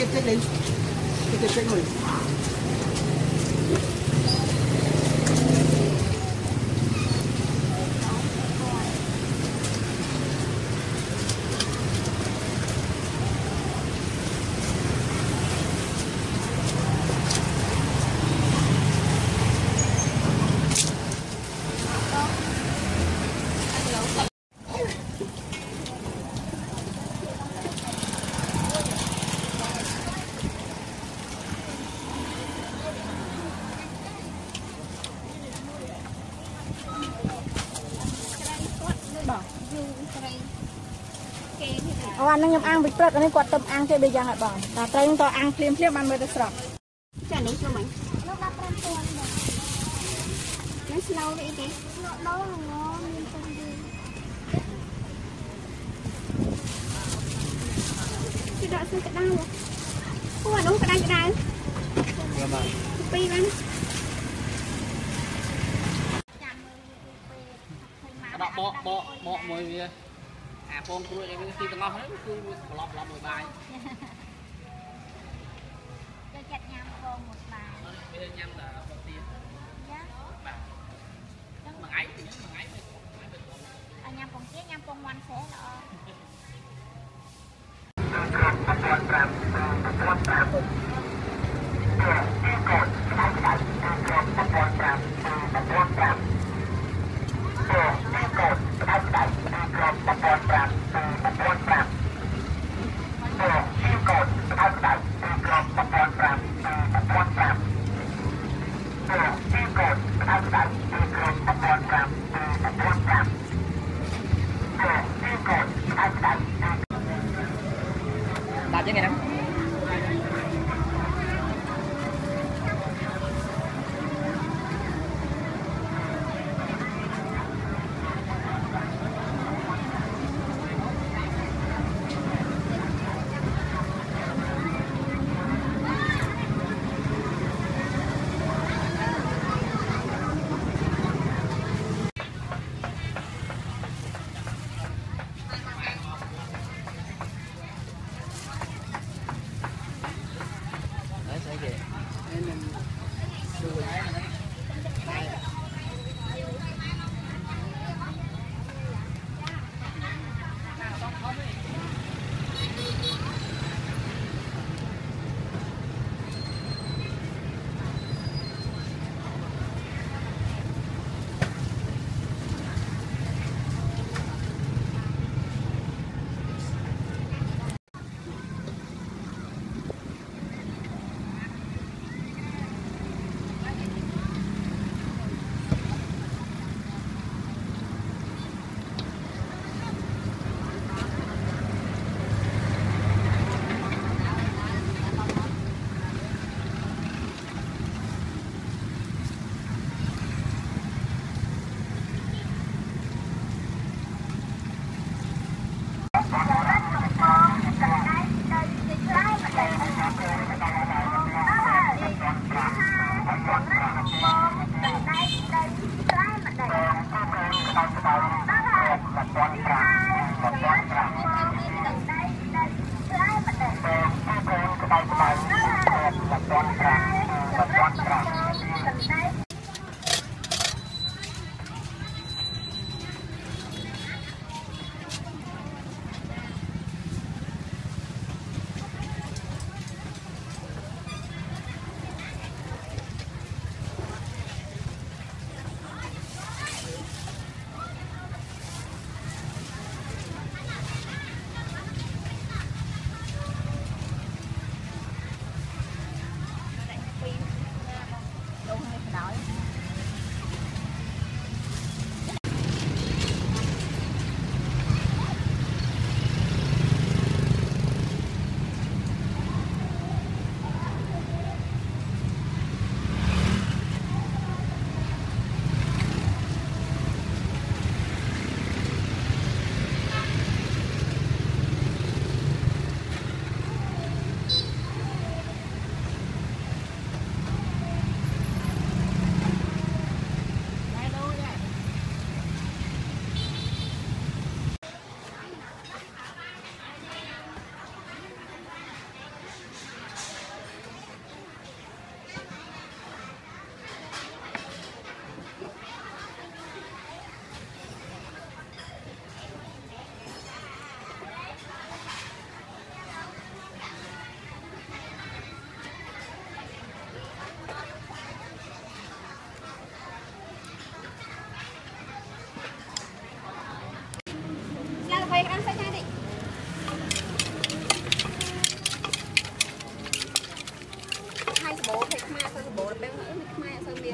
que peguei, peguei. que pegou lei đi Cái chết chết rồi អូអានឹងខ្ញុំអាំងវិព្រឹកអានេះគាត់ទៅអាំងទេដូចយ៉ាងហ่ะបងតែត្រីនឹងតអាំងភ្លាមភ្លាមបានមើលទៅស្រស់ចានេះជួយមិញលោក15ពាន់បងនេះស្នូលនេះទេលោកដល់ងមានទុំយូរគឺដកស្ក្តៅអូអានោះក្តៅក្តៅ Dạ vâng ពីរបាន ដក បកបកបកមួយវាអាពងគ្រួចវាទីទាំងអស់ហ្នឹងគឺវាប្រឡប់ប្រឡប់មួយបាយចូលចិត្តញ៉ាំពងមួយបាយវាញ៉ាំតែបកទៀតចាបាទមួយថ្ងៃមួយថ្ងៃមិនឲ្យញ៉ាំពងទាញ៉ាំពងមាន់ស្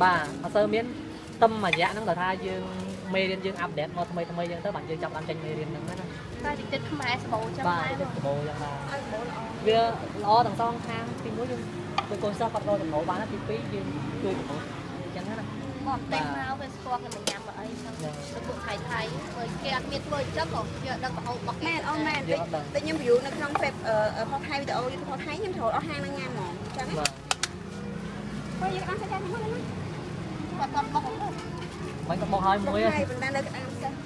បាទអត់សូវមានទឹមមួយរយៈហ្នឹងដល់ថាយើងមេរៀនយើងអាប់ដេតមកថ្មីថ្មីអញ្ចឹងទៅបាទយើងចាប់បានចេញមេរៀនហ្នឹងណាតែតិចតិចខ្មែរសបោចឹងបាទដែរទឹកកបោយ៉ាងណាឲ្យសបោល្អវាល្អទាំងសងខាងទីមួយយើងទៅកូនសិស្សគាត់រកចំណូលបានណាទីពីរយើងជួយចំណូលអញ្ចឹងណាមកតែមកវាស្គាល់គេមិនញ៉ាំអីចឹងទៅពួកថៃថៃធ្វើគេអត់មានធ្វើអញ្ចឹងក៏យកដឹកប្រហូបរបស់គេមែនអូនមែនយើតិចងអត់ដឹងតិចខ្ញុំ view នៅក្នុង web អឺផុសថៃវីដេអូយូផុសថៃខ្ញុំចូលអស់ហាងនឹងញ៉ាំហ្មងអញ្ចឹងណាបាទទៅយកដល់សាច់តែមួយណា គាត់គាត់បោះទៅមិនក៏មកហើយផុសមួយថៃប៉ុន្តែនៅក្តាម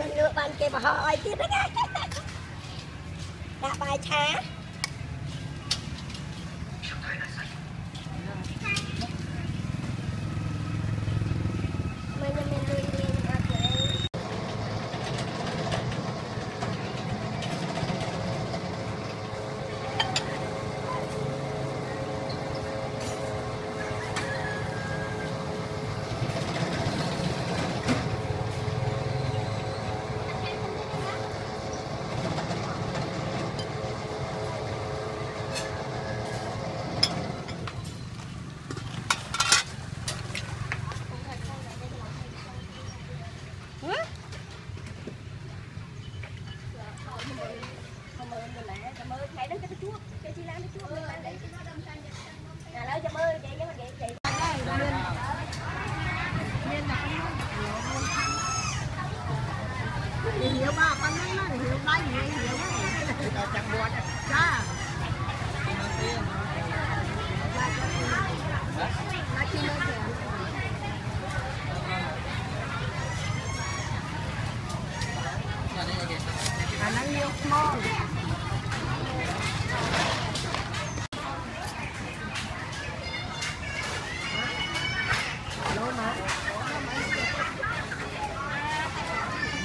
សិនហើយហើយចង់ទៅអត់ចង់ហូបសាច់វិញទីតាណាហើយហើយមិនអត់ដល់មិនញ៉ាំចាតែអីគេមើលមិនលក់បានគេបោះអីទៀតហ្នឹងដាក់បាយឆា លថ្ងៃហ្នឹងគេទៅជួបគេជីឡានទៅជួបនៅបានអីឥឡូ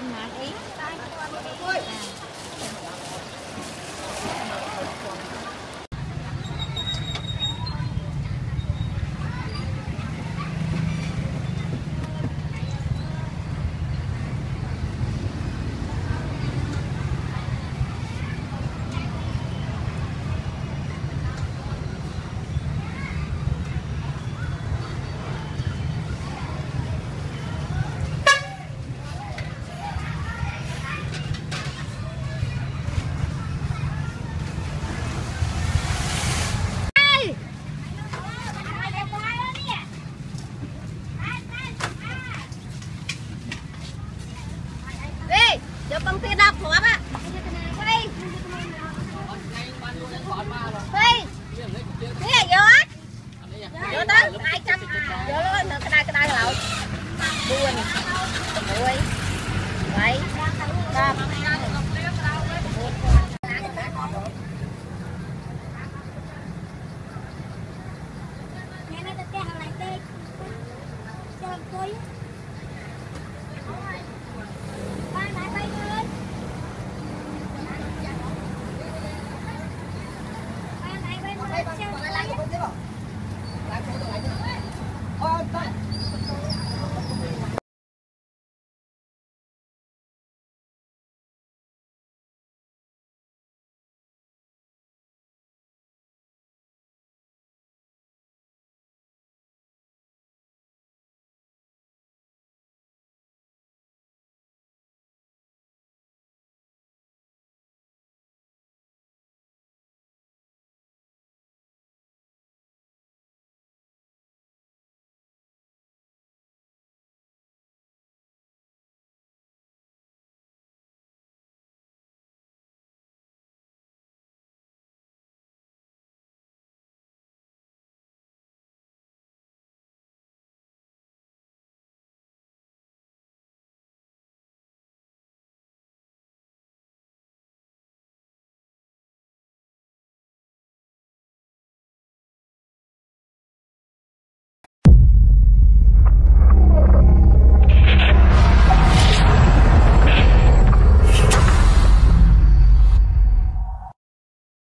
ឯកអ្យកកំពីដល់គ្រាប់ហ่ะហេហេនេះយកអត់យកទៅអាយចាំយកលើនៅក្តៅក្តៅឡោច4 6 8 10对。